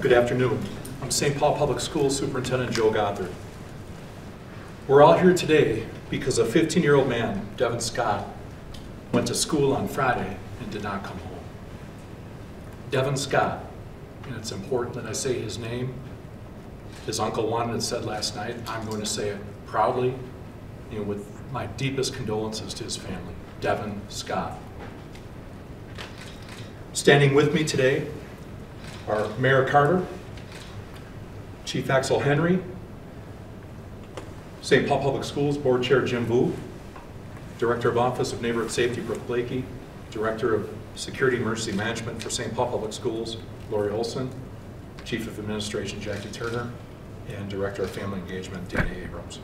Good afternoon. I'm St. Paul Public Schools Superintendent Joe Gothard. We're all here today because a 15-year-old man, Devin Scott, went to school on Friday and did not come home. Devin Scott, and it's important that I say his name. His uncle wanted it said last night. I'm going to say it proudly, know, with my deepest condolences to his family. Devin Scott. Standing with me today are Mayor Carter, Chief Axel Henry, St. Paul Public Schools Board Chair Jim Vu, Director of Office of Neighborhood Safety Brooke Blakey, Director of Security Emergency Management for St. Paul Public Schools Lori Olson, Chief of Administration Jackie Turner, and Director of Family Engagement Danny Abrams.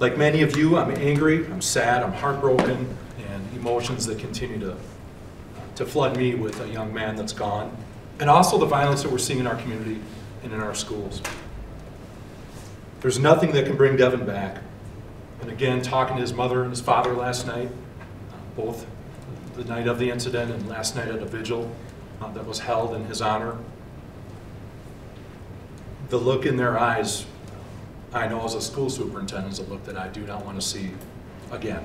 Like many of you, I'm angry, I'm sad, I'm heartbroken, and emotions that continue to, to flood me with a young man that's gone, and also the violence that we're seeing in our community and in our schools. There's nothing that can bring Devin back. And again, talking to his mother and his father last night, both the night of the incident and last night at a vigil uh, that was held in his honor, the look in their eyes, I know as a school superintendent, is a look that I do not want to see again.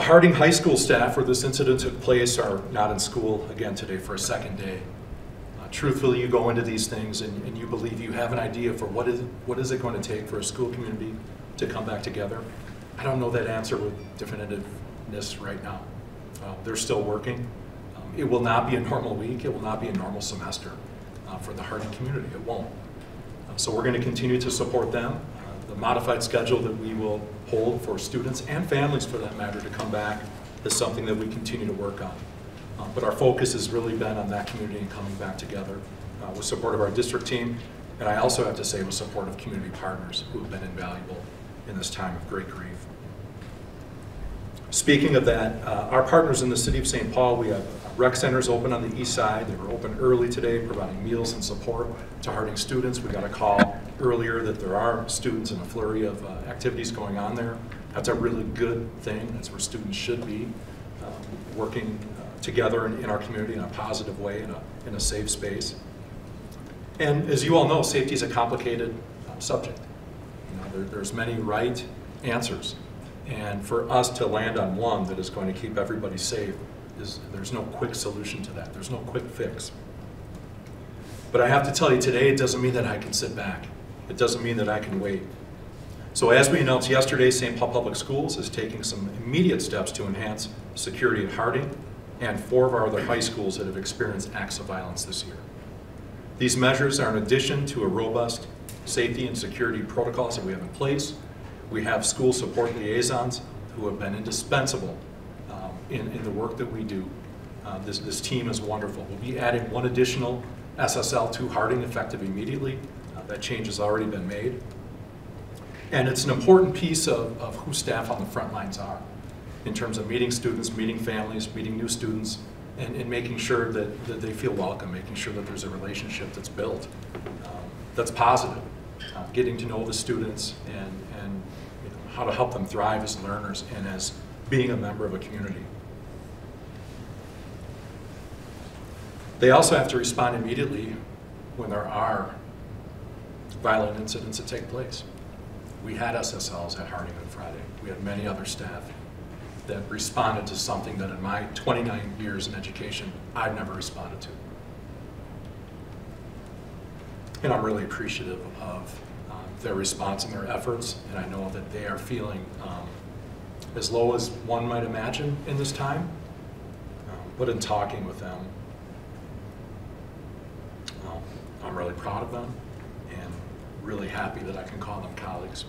The Harding High School staff where this incident took place are not in school again today for a second day. Uh, truthfully, you go into these things and, and, you believe you have an idea for what is, what is it going to take for a school community to come back together. I don't know that answer with definitiveness right now. Uh, they're still working. Um, it will not be a normal week. It will not be a normal semester uh, for the Harding community. It won't. Uh, so we're going to continue to support them. The modified schedule that we will hold for students and families for that matter to come back is something that we continue to work on. Uh, but our focus has really been on that community and coming back together uh, with support of our district team, and I also have to say with support of community partners who have been invaluable in this time of great grief. Speaking of that, uh, our partners in the city of St. Paul, we have rec centers open on the east side. They were open early today, providing meals and support to Harding students. We got a call earlier that there are students and a flurry of uh, activities going on there. That's a really good thing. That's where students should be, um, working uh, together in, in, our community in a positive way, in a, in a safe space. And as you all know, safety is a complicated uh, subject. You know, there, there's many right answers and for us to land on one that is going to keep everybody safe, is, there's no quick solution to that. There's no quick fix. But I have to tell you today, it doesn't mean that I can sit back. It doesn't mean that I can wait. So as we announced yesterday, St. Paul Public Schools is taking some immediate steps to enhance security at Harding and four of our other high schools that have experienced acts of violence this year. These measures are in addition to a robust safety and security protocols that we have in place we have school support liaisons who have been indispensable um, in, in the work that we do. Uh, this, this team is wonderful. We'll be adding one additional SSL to Harding effective immediately. That change has already been made. And it's an important piece of, of who staff on the front lines are in terms of meeting students, meeting families, meeting new students, and, and making sure that, that they feel welcome, making sure that there's a relationship that's built um, that's positive, uh, getting to know the students and, and how to help them thrive as learners and as being a member of a community. They also have to respond immediately when there are violent incidents that take place. We had SSLs at Harding on Friday. We had many other staff that responded to something that in my 29 years in education, I've never responded to. And I'm really appreciative of their response and their efforts, and I know that they are feeling um, as low as one might imagine in this time. Um, but in talking with them, um, I'm really proud of them really happy that I can call them colleagues.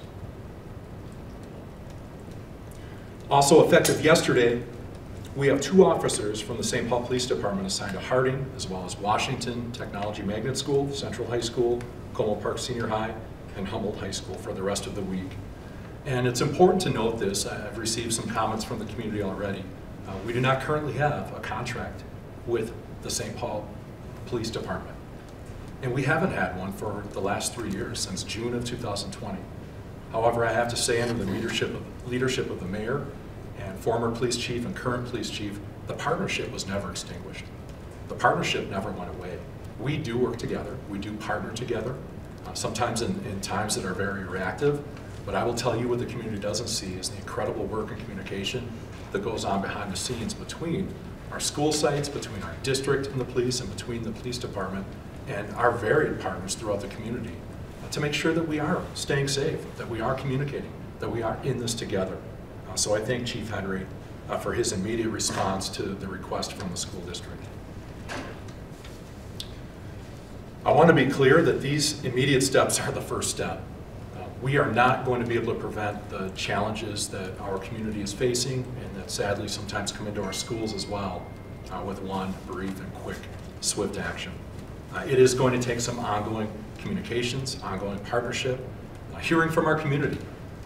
Also effective yesterday, we have two officers from the St. Paul Police Department assigned to Harding, as well as Washington Technology Magnet School, Central High School, Como Park Senior High, and Humboldt High School for the rest of the week. And it's important to note this, I've received some comments from the community already. Uh, we do not currently have a contract with the St. Paul Police Department. And we haven't had one for the last three years, since June of 2020. However, I have to say under the leadership of, leadership of the mayor and former police chief and current police chief, the partnership was never extinguished. the partnership never went away. We do work together, we do partner together, uh, sometimes in, in times that are very reactive, but I will tell you what the community doesn't see is the incredible work and communication that goes on behind the scenes between our school sites, between our district and the police, and between the police department and our varied partners throughout the community to make sure that we are staying safe, that we are communicating, that we are in this together. Uh, So I thank Chief Henry uh, for his immediate response to the request from the school district. I want to be clear that these immediate steps are the first step. Uh, We are not going to be able to prevent the challenges that our community is facing and that sadly sometimes come into our schools as well uh, with one brief and quick, swift action. Uh, It is going to take some ongoing communications, ongoing partnership, uh, hearing from our community.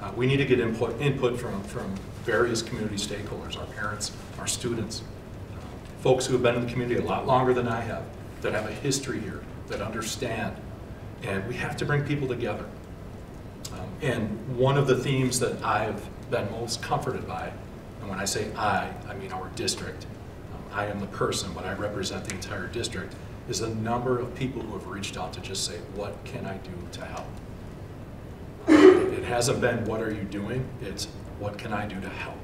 Uh, We need to get input, input from, from various community stakeholders, our parents, our students, uh, folks who have been in the community a lot longer than I have, that have a history here, that understand. And we have to bring people together. Um, And one of the themes that I've been most comforted by, and when I say I, I mean our district, um, I am the person, but I represent the entire district, is the number of people who have reached out to just say, what can I do to help? It hasn't been, what are you doing? It's, what can I do to help?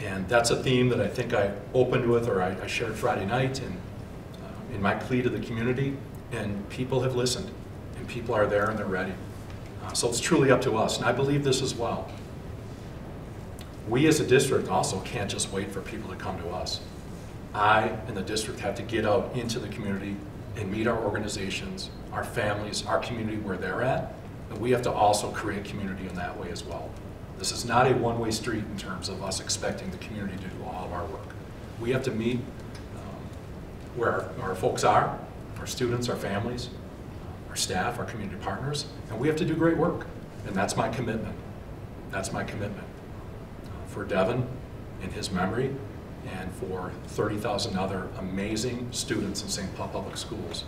And that's a theme that I think I opened with, or I I shared Friday night, uh, in my plea to the community, and people have listened, and people are there and they're ready. Uh, So it's truly up to us, and I believe this as well. We as a district also can't just wait for people to come to us. I and the district have to get out into the community and meet our organizations, our families, our community where they're at, and we have to also create community in that way as well. This is not a one-way street in terms of us expecting the community to do all of our work. We have to meet um, where our, our folks are, our students, our families, our staff, our community partners, and we have to do great work. And that's my commitment. That's my commitment uh, for Devin in his memory and for 30,000 other amazing students in St. Paul Public Schools.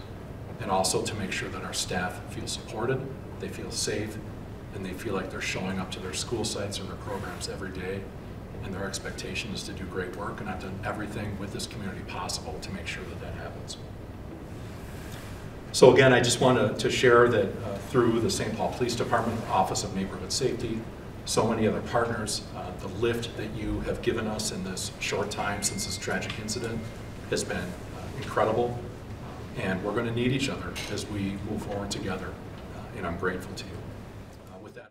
And also to make sure that our staff feel supported, they feel safe, and they feel like they're showing up to their school sites or their programs every day. And their expectation is to do great work, and I've done everything with this community possible to make sure that that happens. So again, I just want to, share that uh, through the St. Paul Police Department, Office of Neighborhood Safety, so many other partners, uh, the lift that you have given us in this short time since this tragic incident has been uh, incredible. And we're going to need each other as we move forward together, uh, and I'm grateful to you.